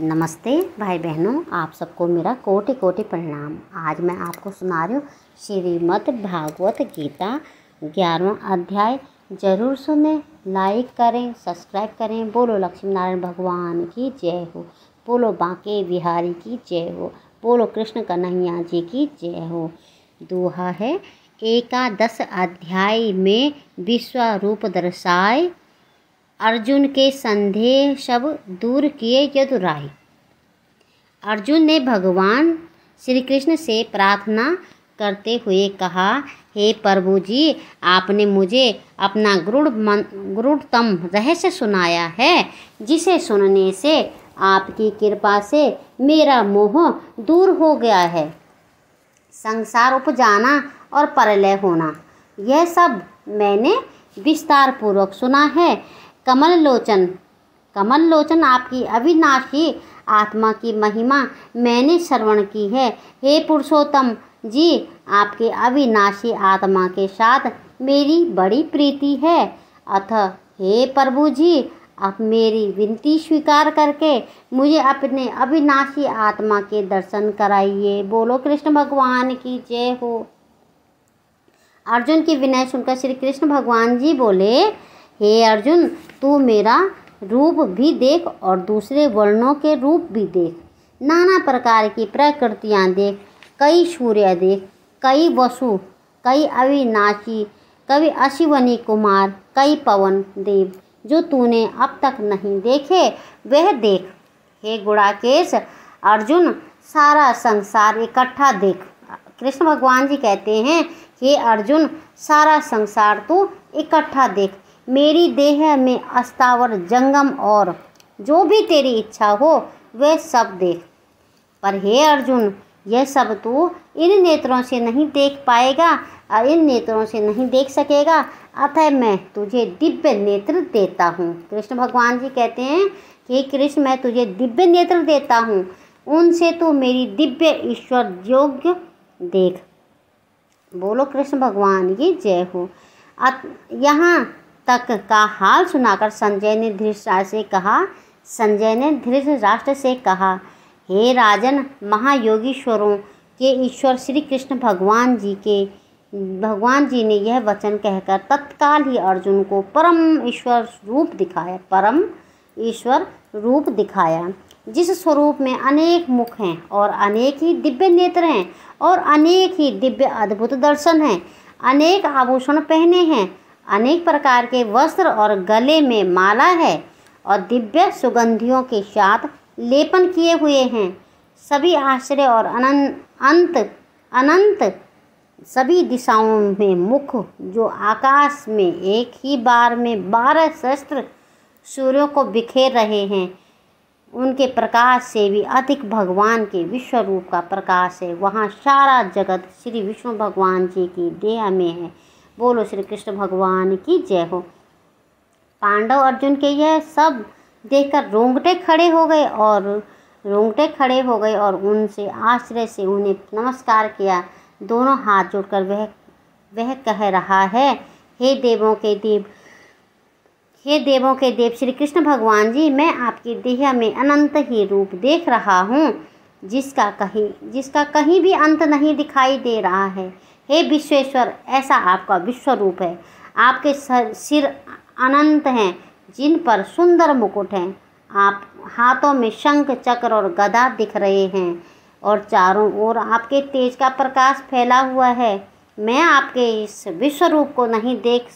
नमस्ते भाई बहनों, आप सबको मेरा कोटि कोटि प्रणाम। आज मैं आपको सुना रही हूँ श्रीमद् भागवत गीता, ग्यारहवा अध्याय। ज़रूर सुने लाइक करें सब्सक्राइब करें। बोलो लक्ष्मी नारायण भगवान की जय हो, बोलो बांके बिहारी की जय हो, बोलो कृष्ण कन्हैया जी की जय हो। दोहा है, एकादश अध्याय में विश्वरूप दर्शाए अर्जुन के संदेह सब दूर किए यदुराय अर्जुन ने भगवान श्री कृष्ण से प्रार्थना करते हुए कहा, हे प्रभु जी आपने मुझे अपना गुरुड़ मन गुरुड़तम रहस्य सुनाया है, जिसे सुनने से आपकी कृपा से मेरा मोह दूर हो गया है। संसार उपजाना और परलय होना, यह सब मैंने विस्तार पूर्वक सुना है। कमल लोचन कमल लोचन आपकी अविनाशी आत्मा की महिमा मैंने श्रवण की है। हे पुरुषोत्तम जी, आपके अविनाशी आत्मा के साथ मेरी बड़ी प्रीति है। अथ, हे प्रभु जी, आप मेरी विनती स्वीकार करके मुझे अपने अविनाशी आत्मा के दर्शन कराइए। बोलो, कृष्ण भगवान की जय हो। अर्जुन की विनय सुनकर श्री कृष्ण भगवान जी बोले हे अर्जुन, तू मेरा रूप भी देख और दूसरे वर्णों के रूप भी देख। नाना प्रकार की प्रकृतियाँ देख, कई सूर्य देख, कई वसु, कई अविनाशी, कवि अशिवनी कुमार, कई पवन देव। जो तूने अब तक नहीं देखे, वह देख। हे गुड़ाकेश, अर्जुन, सारा संसार इकट्ठा देख। कृष्ण भगवान जी कहते हैं, हे अर्जुन, सारा संसार तू इकट्ठा देख। मेरी देह में अस्तावर, जंगम और जो भी तेरी इच्छा हो, वह सब देख। पर हे अर्जुन, यह सब तू इन नेत्रों से नहीं देख पाएगा और इन नेत्रों से नहीं देख सकेगा। अतः मैं तुझे दिव्य नेत्र देता हूँ। कृष्ण भगवान जी कहते हैं कि कृष्ण, मैं तुझे दिव्य नेत्र देता हूँ। उनसे तू मेरी दिव्य ईश्वर योग्य देख। बोलो कृष्ण भगवान की जय हो। यहाँ तक का हाल सुनाकर संजय ने धृतराष्ट्र से कहा। संजय ने धृतराष्ट्र से कहा, हे राजन महायोगीश्वरों के ईश्वर श्री कृष्ण भगवान जी के, भगवान जी ने यह वचन कहकर तत्काल ही अर्जुन को परम ईश्वर रूप दिखाया, परम ईश्वर रूप दिखाया। जिस स्वरूप में अनेक मुख हैं और अनेक ही दिव्य नेत्र हैं और अनेक ही दिव्य अद्भुत दर्शन हैं, अनेक आभूषण पहने हैं अनेक प्रकार के वस्त्र और गले में माला है और दिव्य सुगंधियों के साथ लेपन किए हुए हैं। सभी आश्रय और अनंत अंत, अनंत सभी दिशाओं में मुख, जो आकाश में एक ही बार में बारह शस्त्र सूर्यों को बिखेर रहे हैं। उनके प्रकाश से भी अधिक भगवान के विश्व रूप का प्रकाश है। वहाँ सारा जगत श्री विष्णु भगवान जी की देह में है। बोलो श्री कृष्ण भगवान की जय हो। पांडव अर्जुन के यह सब देखकर रोंगटे खड़े हो गए और रोंगटे खड़े हो गए और उनसे आश्रय से उन्हें नमस्कार किया। दोनों हाथ जोड़कर वह वह कह रहा है, हे देवों के देव, हे देवों के देव श्री कृष्ण भगवान जी, मैं आपकी देह में अनंत ही रूप देख रहा हूँ, जिसका कहीं जिसका कहीं भी अंत नहीं दिखाई दे रहा है। हे विश्वेश्वर, ऐसा आपका विश्व रूप है। आपके सर, सिर अनंत हैं, जिन पर सुंदर मुकुट हैं। आप हाथों में शंख, चक्र और गदा दिख रहे हैं और चारों ओर आपके तेज का प्रकाश फैला हुआ है। मैं आपके इस विश्व रूप को नहीं देख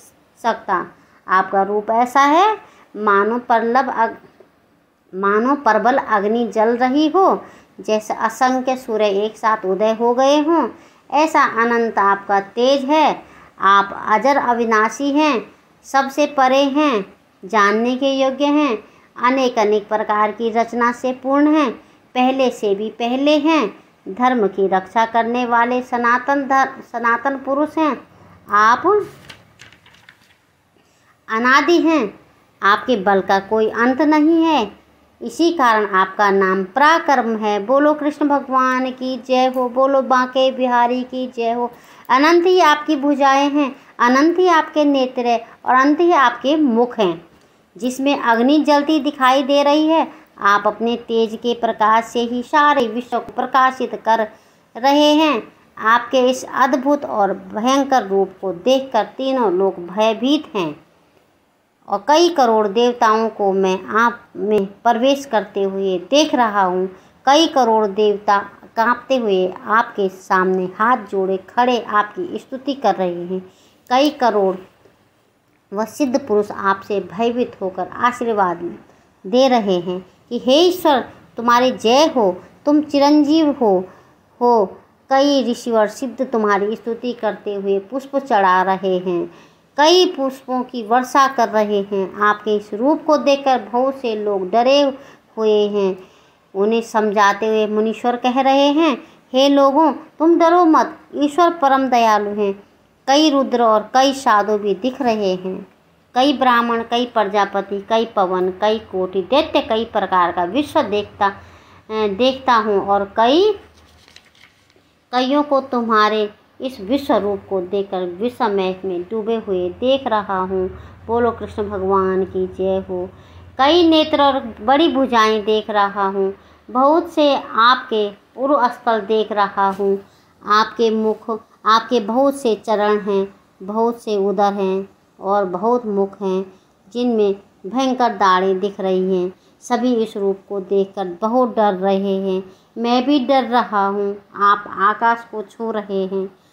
सकता। आपका रूप ऐसा है, मानो परलब अग, मानो परबल अग्नि जल रही हो, जैसे असंख्य सूर्य एक साथ उदय हो गए हों। ऐसा अनंत आपका तेज है। आप अजर अविनाशी हैं, सबसे परे हैं, जानने के योग्य हैं, अनेक अनेक प्रकार की रचना से पूर्ण हैं, पहले से भी पहले हैं, धर्म की रक्षा करने वाले सनातन धर्म सनातन पुरुष हैं। आप अनादि हैं, आपके बल का कोई अंत नहीं है। इसी कारण आपका नाम पराक्रम है। बोलो कृष्ण भगवान की जय हो, बोलो बांके बिहारी की जय हो। अनंत ही आपकी भुजाएँ हैं, अनंत ही आपके नेत्र है और अनंत ही आपके मुख हैं। जिसमें अग्नि जलती दिखाई दे रही है, आप अपने तेज के प्रकाश से ही सारे विश्व को प्रकाशित कर रहे हैं। आपके इस अद्भुत और भयंकर रूप को देखकर तीनों लोग भयभीत हैं। और कई करोड़ देवताओं को मैं आप में प्रवेश करते हुए देख रहा हूँ। कई करोड़ देवता कांपते हुए आपके सामने हाथ जोड़े खड़े आपकी स्तुति कर रहे हैं। कई करोड़ व सिद्ध पुरुष आपसे भयभीत होकर आशीर्वाद दे रहे हैं कि, हे ईश्वर, तुम्हारी जय हो, तुम चिरंजीव हो हो। कई ऋषिवर सिद्ध तुम्हारी स्तुति करते हुए पुष्प चढ़ा रहे हैं। कई पुष्पों की वर्षा कर रहे हैं। आपके इस रूप को देखकर बहुत से लोग डरे हुए हैं। उन्हें समझाते हुए मुनीश्वर कह रहे हैं, हे लोगों, तुम डरो मत। ईश्वर परम दयालु हैं। कई रुद्र और कई साधु भी दिख रहे हैं। कई ब्राह्मण, कई प्रजापति, कई पवन, कई कोटि दैत्य, कई प्रकार का विश्व देखता देखता हूँ और कई, कईयों को तुम्हारे इस विश्व रूप को देखकर विश्वमय में डूबे हुए देख रहा हूँ। बोलो, कृष्ण भगवान की जय हो। कई नेत्र और बड़ी भुजाएँ देख रहा हूँ। बहुत से आपके उर्व स्थल देख रहा हूँ। आपके मुख, आपके बहुत से चरण हैं, बहुत से उदर हैं और बहुत मुख हैं, जिनमें भयंकर दाढ़ें दिख रही हैं। सभी इस रूप को देखकर बहुत डर रहे हैं। मैं भी डर रहा हूँ। आप आकाश को छू रहे हैं।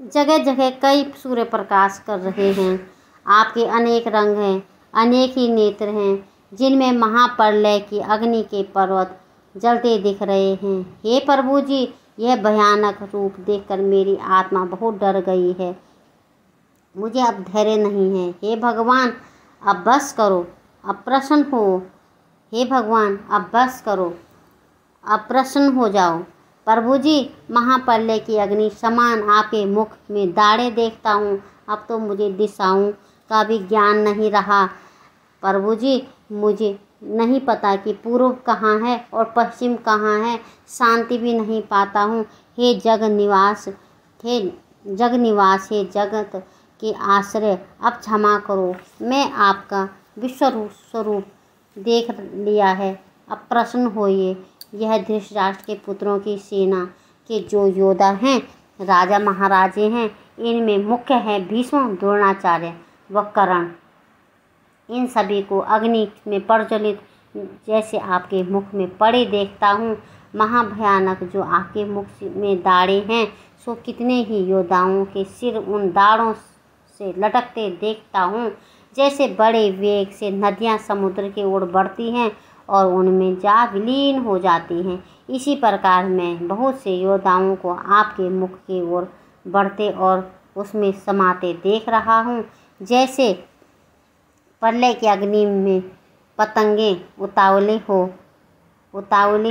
जगह जगह कई सूर्य प्रकाश कर रहे हैं। आपके अनेक रंग हैं, अनेक ही नेत्र हैं, जिनमें महाप्रलय की अग्नि के पर्वत जलते दिख रहे हैं। हे प्रभु जी, यह भयानक रूप देखकर मेरी आत्मा बहुत डर गई है। मुझे अब धैर्य नहीं है। हे भगवान, अब बस करो। अब प्रसन्न हो। हे भगवान, अब बस करो। अब प्रसन्न हो जाओ। प्रभु जी महापल्ले की अग्नि समान आपके मुख में दाढ़े देखता हूँ। अब तो मुझे दिशाओं का भी ज्ञान नहीं रहा। प्रभु जी, मुझे नहीं पता कि पूर्व कहाँ है और पश्चिम कहाँ है। शांति भी नहीं पाता हूँ। हे जग निवास हे जग निवास हे जगत के आश्रय, अब क्षमा करो। मैं आपका विश्व स्वरूप देख लिया है। अब प्रसन्न होइए यह धृतराष्ट्र के पुत्रों की सेना के जो योद्धा हैं, राजा महाराजे हैं, इनमें मुख्य हैं भीष्म, द्रोणाचार्य व करण। इन सभी को अग्नि में प्रज्वलित, जैसे आपके मुख में पड़े देखता हूँ, महाभयानक जो आपके मुख में दाढ़े हैं, सो कितने ही योद्धाओं के सिर उन दाढ़ों से लटकते देखता हूँ, जैसे बड़े वेग से नदियाँ समुद्र की ओर बढ़ती हैं और उनमें जा विलीन हो जाती हैं। इसी प्रकार मैं बहुत से योद्धाओं को आपके मुख की ओर बढ़ते और उसमें समाते देख रहा हूँ। जैसे प्रलय की अग्नि में पतंगे उतावले हो, उतावले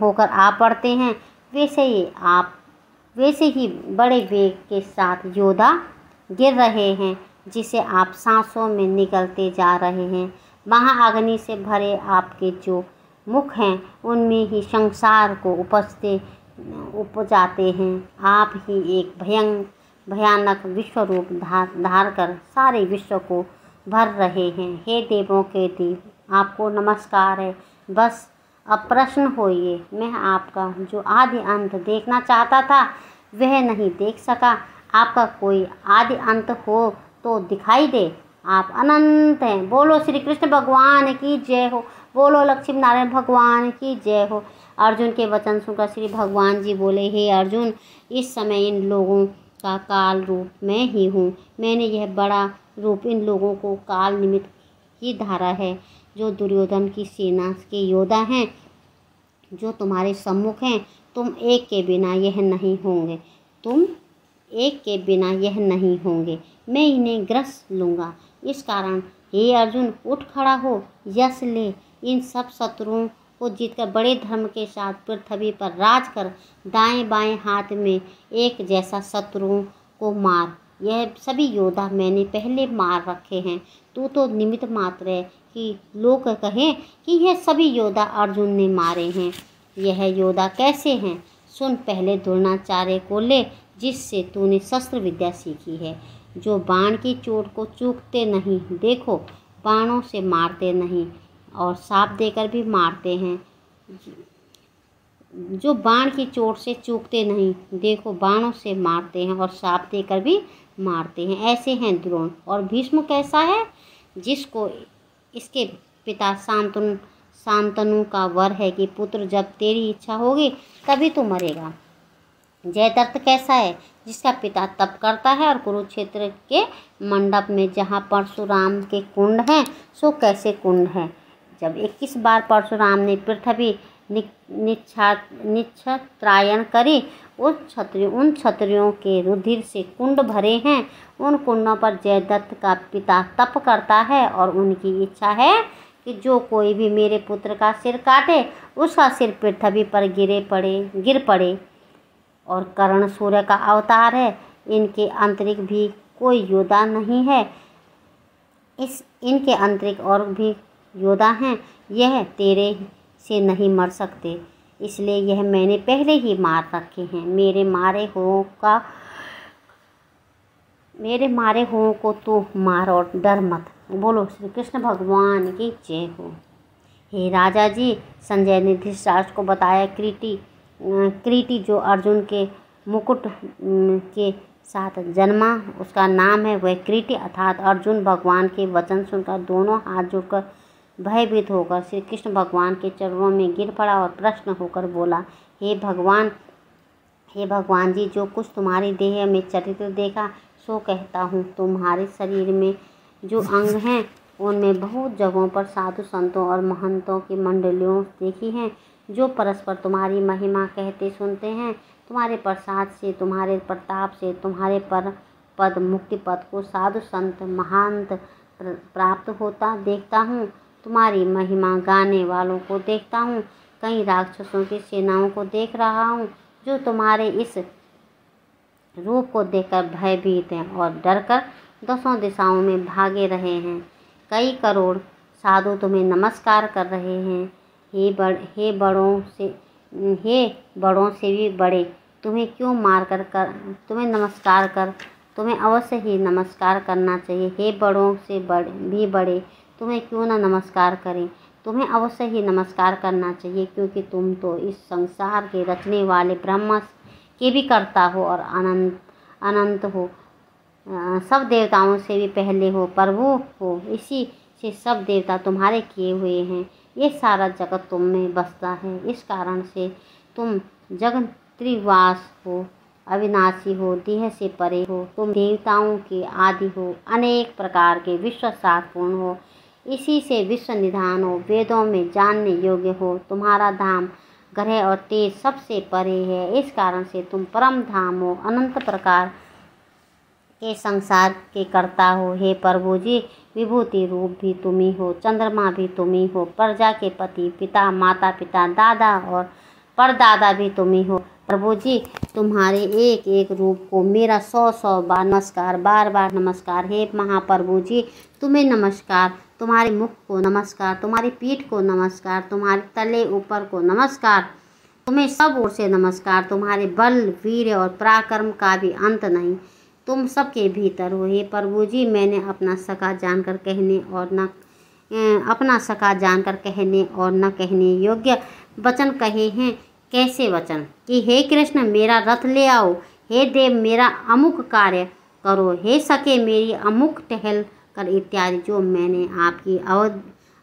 होकर आ पड़ते हैं। वैसे ही आप, वैसे ही बड़े वेग के साथ योद्धा गिर रहे हैं, जिसे आप सांसों में निकलते जा रहे हैं। महाअग्नि से भरे आपके जो मुख हैं, उनमें ही संसार को उपजते, उपजाते हैं। आप ही एक भयं, भयानक विश्व रूप धार धार कर सारे विश्व को भर रहे हैं। हे देवों के देव, आपको नमस्कार है। बस अब प्रश्न होइए, मैं आपका जो आदि अंत देखना चाहता था, वह नहीं देख सका। आपका कोई आदि अंत हो तो दिखाई दे। आप अनंत हैं। बोलो श्री कृष्ण, भगवान की जय हो। बोलो लक्ष्मी नारायण भगवान की जय हो। अर्जुन के वचन सुनकर श्री भगवान जी बोले, हे अर्जुन, इस समय इन लोगों का काल रूप मैं ही हूँ। मैंने यह बड़ा रूप इन लोगों को काल निमित्त ही धारा है, जो दुर्योधन की सेना के योद्धा हैं, जो तुम्हारे सम्मुख हैं। तुम एक के बिना यह नहीं होंगे। तुम एक के बिना यह नहीं होंगे। मैं इन्हें ग्रस लूँगा। इस कारण हे अर्जुन, उठ खड़ा हो, यश ले। इन सब शत्रुओं को जीतकर बड़े धर्म के साथ पृथ्वी पर राज कर दाएँ बाएँ हाथ में एक जैसा शत्रुओं को मार। यह सभी योद्धा मैंने पहले मार रखे हैं। तू तो निमित्त मात्र है कि लोग कहें कि यह सभी योद्धा अर्जुन ने मारे हैं। यह योद्धा कैसे हैं? सुन पहले द्रोणाचार्य को ले, जिससे तूने शस्त्र विद्या सीखी है। जो बाण की चोट को चूकते नहीं, देखो, बाणों से मारते नहीं और साप देकर भी मारते हैं। जो बाण की चोट से चूकते नहीं, देखो, बाणों से मारते हैं और साप देकर भी मारते हैं। ऐसे हैं द्रोण। और भीष्म कैसा है? जिसको इसके पिता शांतनु शांतनु का वर है कि, पुत्र, जब तेरी इच्छा होगी, तभी तू मरेगा। जयदत्त कैसा है? जिसका पिता तप करता है और कुरुक्षेत्र के मंडप में जहाँ परशुराम के कुंड हैं, सो कैसे कुंड हैं? जब इक्कीस बार परशुराम ने पृथ्वी निच्छा करी उस क्षत्रिय उन क्षत्रियों के रुधिर से कुंड भरे हैं। उन कुंडों पर जयदत्त का पिता तप करता है और उनकी इच्छा है कि जो कोई भी मेरे पुत्र का सिर काटे, उसका सिर पृथ्वी पर गिरे पड़े, गिर पड़े। और कर्ण सूर्य का अवतार है। इनके आंतरिक भी कोई योद्धा नहीं है। इस, इनके आंतरिक और भी योद्धा हैं। यह तेरे से नहीं मर सकते। इसलिए यह मैंने पहले ही मार रखे हैं। मेरे मारे हुओं का, मेरे मारे हुओं को तो मार और डर मत। बोलो श्री कृष्ण भगवान की जय हो। हे राजा जी, संजय ने धृतराष्ट्र को बताया क्रीटी क्रीटी जो अर्जुन के मुकुट के साथ जन्मा, उसका नाम है वह क्रीटी अर्थात अर्जुन भगवान के वचन सुनकर दोनों हाथ जोड़कर भयभीत होकर श्री कृष्ण भगवान के चरणों में गिर पड़ा और प्रश्न होकर बोला, हे भगवान हे भगवान जी, जो कुछ तुम्हारी देह में चरित्र देखा, सो कहता हूँ, तुम्हारे शरीर में जो अंग हैं, उनमें बहुत जगहों पर साधु संतों और महंतों की मंडलियों देखी हैं। जो परस्पर तुम्हारी महिमा कहते सुनते हैं, तुम्हारे प्रसाद से, तुम्हारे प्रताप से, तुम्हारे पर पद, मुक्ति पद को साधु संत, महांत प्राप्त होता देखता हूँ। तुम्हारी महिमा गाने वालों को देखता हूँ, कई राक्षसों की सेनाओं को देख रहा हूँ, जो तुम्हारे इस रूप को देखकर भयभीत हैं और डरकर दसों दिशाओं में भागे रहे हैं। कई करोड़ साधु तुम्हें नमस्कार कर रहे हैं। हे बड़, हे बड़ों से, हे बड़ों से भी बड़े, तुम्हें क्यों मार कर कर, तुम्हें नमस्कार कर, तुम्हें अवश्य ही नमस्कार करना चाहिए। हे बड़ों से बड़े, भी बड़े, तुम्हें क्यों ना नमस्कार करें? तुम्हें अवश्य ही नमस्कार करना चाहिए, क्योंकि तुम तो इस संसार के रचने वाले ब्रह्म के भी करता हो और अनंत अनंत हो। सब देवताओं से भी पहले हो, प्रभु हो, इसी से सब देवता तुम्हारे किए हुए हैं। ये सारा जगत तुम में बसता है। इस कारण से तुम जगन त्रिवास हो, अविनाशी हो, देह से परे हो, तुम देवताओं के आदि हो, अनेक प्रकार के विश्व पूर्ण हो। इसी से विश्व निधान हो, वेदों में जानने योग्य हो। तुम्हारा धाम ग्रह और तेज सबसे परे है। इस कारण से तुम परम धाम हो, अनंत प्रकार के संसार के करता हो, हे प्रभु जी विभूति रूप भी तुम ही हो चंद्रमा भी तुम ही हो प्रजा के पति, पिता, माता पिता, दादा और परदादा भी तुम ही। हो प्रभु जी तुम्हारे एक एक रूप को मेरा सौ सौ बार नमस्कार, बार बार नमस्कार। हे महाप्रभु जी तुम्हें नमस्कार, तुम्हारे मुख को नमस्कार, तुम्हारी पीठ को नमस्कार, तुम्हारे तले ऊपर को नमस्कार। तुम्हें सब ओर से नमस्कार, तुम्हारे बल वीर और पराक्रम का भी अंत नहीं। तुम सबके भीतर हो हे प्रभु जी मैंने अपना सका जानकर कहने और न अपना सका जानकर कहने और न कहने योग्य वचन कहे हैं। कैसे वचन? कि हे कृष्ण, मेरा रथ ले आओ। हे देव, मेरा अमुक कार्य करो। हे सके मेरी अमुक टहल कर इत्यादि जो मैंने आपकी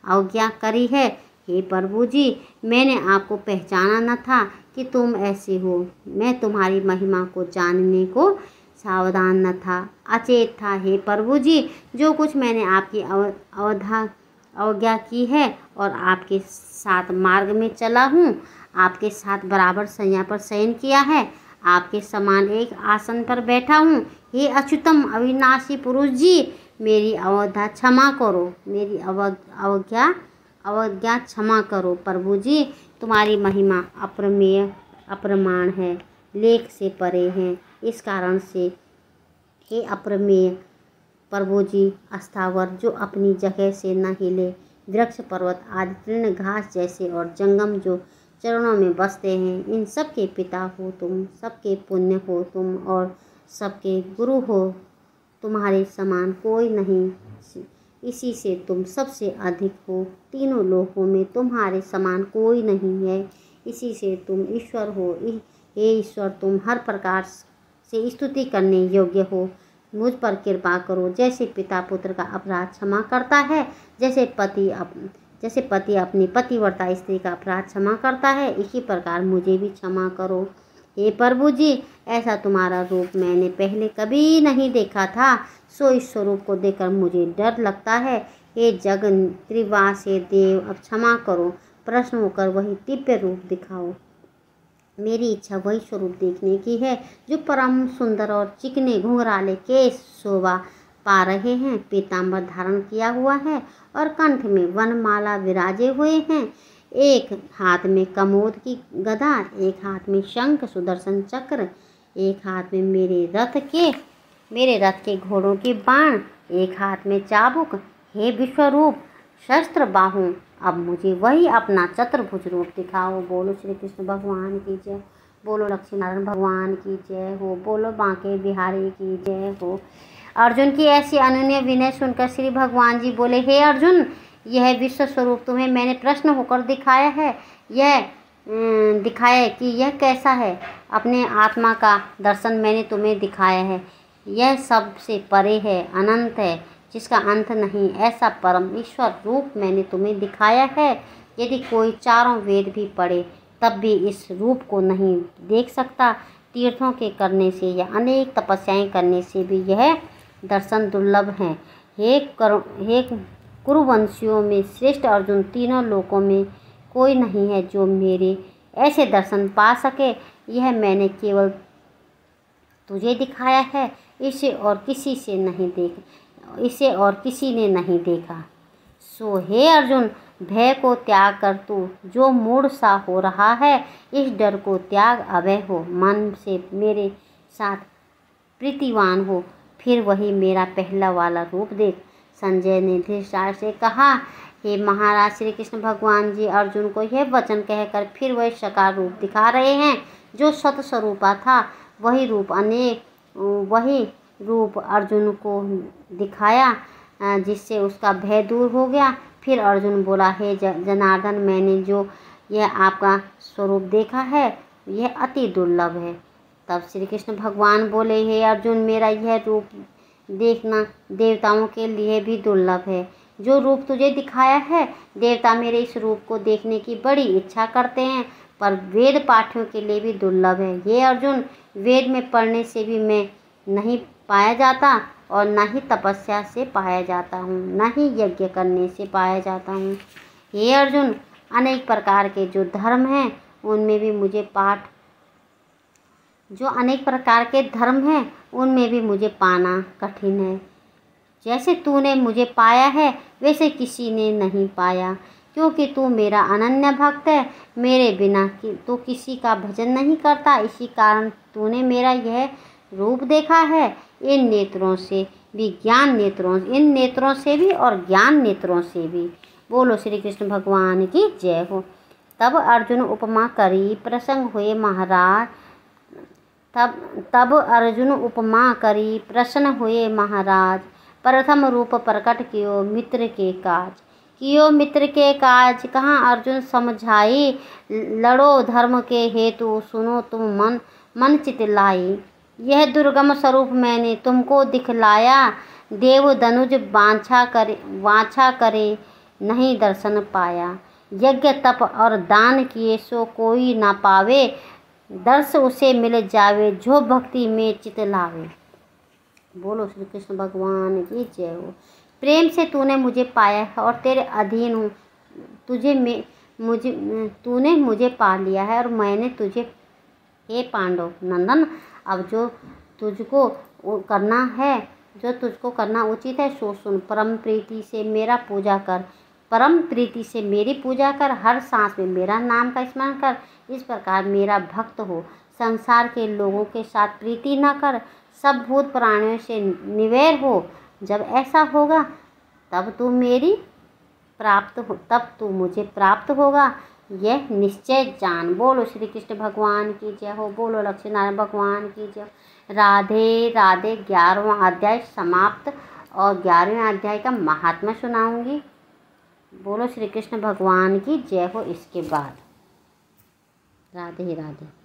अवज्ञा करी है। हे प्रभु जी मैंने आपको पहचाना न था कि तुम ऐसे हो। मैं तुम्हारी महिमा को जानने को सावधान न था। अचेत था, हे प्रभु जी जो कुछ मैंने आपकी अवधा, अवज्ञा की है और आपके साथ मार्ग में चला हूँ, आपके साथ बराबर सैया पर शयन किया है, आपके समान एक आसन पर बैठा हूँ, हे अच्युतम अविनाशी पुरुष जी मेरी अवधा क्षमा करो, मेरी अवज्ञा अवज्ञा क्षमा करो प्रभु जी तुम्हारी महिमा अप्रमेय, अप्रमाण है, लेख से परे हैं। इस कारण से हे अप्रमेय प्रभु जी अस्थावर जो अपनी जगह से न हिले वृक्ष, पर्वत आदि, तृण घास जैसे और जंगम जो चरणों में बसते हैं, इन सब के पिता हो तुम, सबके पुण्य हो तुम और सबके गुरु हो तुम्हारे समान कोई नहीं। इसी से तुम सबसे अधिक हो, तीनों लोकों में तुम्हारे समान कोई नहीं है। इसी से तुम ईश्वर हो, हे ईश्वर, तुम हर प्रकार से स्तुति करने योग्य हो। मुझ पर कृपा करो, जैसे पिता पुत्र का अपराध क्षमा करता है, जैसे पति अप, जैसे पति अपनी पतिव्रता स्त्री का अपराध क्षमा करता है, इसी प्रकार मुझे भी क्षमा करो। हे प्रभु जी, ऐसा तुम्हारा रूप मैंने पहले कभी नहीं देखा था। सो इस स्वरूप को देखकर मुझे डर लगता है। हे जग त्रिवास देव, अब क्षमा करो। प्रश्न होकर वही दिव्य रूप दिखाओ। मेरी इच्छा वही स्वरूप देखने की है, जो परम सुंदर और चिकने घुंघराले के शोभा पा रहे हैं। पीताम्बर धारण किया हुआ है और कंठ में वनमाला विराजे हुए हैं। एक हाथ में कमोद की गदा, एक हाथ में शंख सुदर्शन चक्र, एक हाथ में मेरे रथ के, मेरे रथ के घोड़ों के बाण, एक हाथ में चाबुक, हे विश्वरूप, शस्त्र बाहु अब मुझे वही अपना चतुर्भुज रूप दिखाओ। बोलो श्री कृष्ण भगवान की जय। बोलो लक्ष्मी नारायण भगवान की जय हो। बोलो बांके बिहारी की जय हो। अर्जुन की ऐसी अनन्य विनय सुनकर श्री भगवान जी बोले, हे अर्जुन, यह विश्व स्वरूप तुम्हें मैंने प्रश्न होकर दिखाया है। यह दिखाया कि यह कैसा है? अपने आत्मा का दर्शन मैंने तुम्हें दिखाया है। यह सबसे परे है, अनंत है। जिसका अंत नहीं, ऐसा परम ईश्वर रूप मैंने तुम्हें दिखाया है। यदि कोई चारों वेद भी पढ़े, तब भी इस रूप को नहीं देख सकता। तीर्थों के करने से या अनेक तपस्याएँ करने से भी यह दर्शन दुर्लभ हैं। हे करो हे कुरुवंशियों में श्रेष्ठ अर्जुन तीनों लोकों में कोई नहीं है जो मेरे ऐसे दर्शन पा सके। यह मैंने केवल तुझे दिखाया है, इसे और किसी से नहीं देख। इसे और किसी ने नहीं देखा। सो हे अर्जुन, भय को त्याग कर तू। जो मूड सा हो रहा है, इस डर को त्याग अभय हो। मन से मेरे साथ प्रीतिवान हो। फिर वही मेरा पहला वाला रूप देख। संजय ने धृतराष्ट्र से कहा, हे महाराज श्री कृष्ण भगवान जी, अर्जुन को यह वचन कहकर फिर वह शकार रूप दिखा रहे हैं, जो सत स्वरूपा था। वही रूप अनेक, वही रूप अर्जुन को दिखाया जिससे उसका भय दूर हो गया। फिर अर्जुन बोला, हे जनार्दन, मैंने जो यह आपका स्वरूप देखा है, यह अति दुर्लभ है। तब श्री कृष्ण भगवान बोले, हे अर्जुन, मेरा यह रूप देखना देवताओं के लिए भी दुर्लभ है। जो रूप तुझे दिखाया है, देवता मेरे इस रूप को देखने की बड़ी इच्छा करते हैं, पर वेद पाठियों के लिए भी दुर्लभ है। ये अर्जुन, वेद में पढ़ने से भी मैं नहीं पाया जाता और न ही तपस्या से पाया जाता हूँ, न ही यज्ञ करने से पाया जाता हूँ। हे अर्जुन, अनेक प्रकार के जो धर्म हैं, उनमें भी मुझे पाठ, जो अनेक प्रकार के धर्म हैं, उनमें भी मुझे पाना कठिन है। जैसे तूने मुझे पाया है, वैसे किसी ने नहीं पाया। क्योंकि तू मेरा अनन्य भक्त है, मेरे बिना कि, तू किसी का भजन नहीं करता। इसी कारण तूने मेरा यह रूप देखा है। इन नेत्रों से भी, ज्ञान नेत्रों, इन नेत्रों से भी और ज्ञान नेत्रों से भी। बोलो श्री कृष्ण भगवान की जय हो। तब अर्जुन उपमा करी, प्रसंग हुए महाराज। तब तब अर्जुन उपमा करी, प्रसन्न हुए महाराज। प्रथम रूप प्रकट कियो मित्र के काज। कियो मित्र के काज? कहाँ अर्जुन समझाई? लड़ो धर्म के हेतु, सुनो तुम मन मन चित लाई यह दुर्गम स्वरूप मैंने तुमको दिखलाया। देव दनुज बांछा करे, वाछा करे, नहीं दर्शन पाया। यज्ञ तप और दान किए सो कोई ना पावे। दर्श उसे मिल जावे, जो भक्ति में चित लावे। बोलो श्री कृष्ण भगवान की जय हो। प्रेम से तूने मुझे पाया है और तेरे अधीन हूँ। तुझे में, मुझे, तूने मुझे पा लिया है और मैंने तुझे, हे पांडव नंदन अब जो तुझको करना है, जो तुझको करना उचित है, सो सुन। परम प्रीति से मेरा पूजा कर। परम प्रीति से मेरी पूजा कर। हर सांस में मेरा नाम का स्मरण कर। इस प्रकार मेरा भक्त हो। संसार के लोगों के साथ प्रीति न कर। सब भूत प्राणियों से निवेर हो। जब ऐसा होगा, तब तू मेरी प्राप्त हो, तब तू मुझे प्राप्त होगा। यह निश्चय जान। बोलो श्री कृष्ण भगवान की जय हो। बोलो लक्ष्मी नारायण भगवान की जय राधे राधे, ग्यारहवा अध्याय समाप्त और ग्यारहवें अध्याय का महात्मा सुनाऊँगी। बोलो श्री कृष्ण भगवान की जय हो। इसके बाद राधे राधे।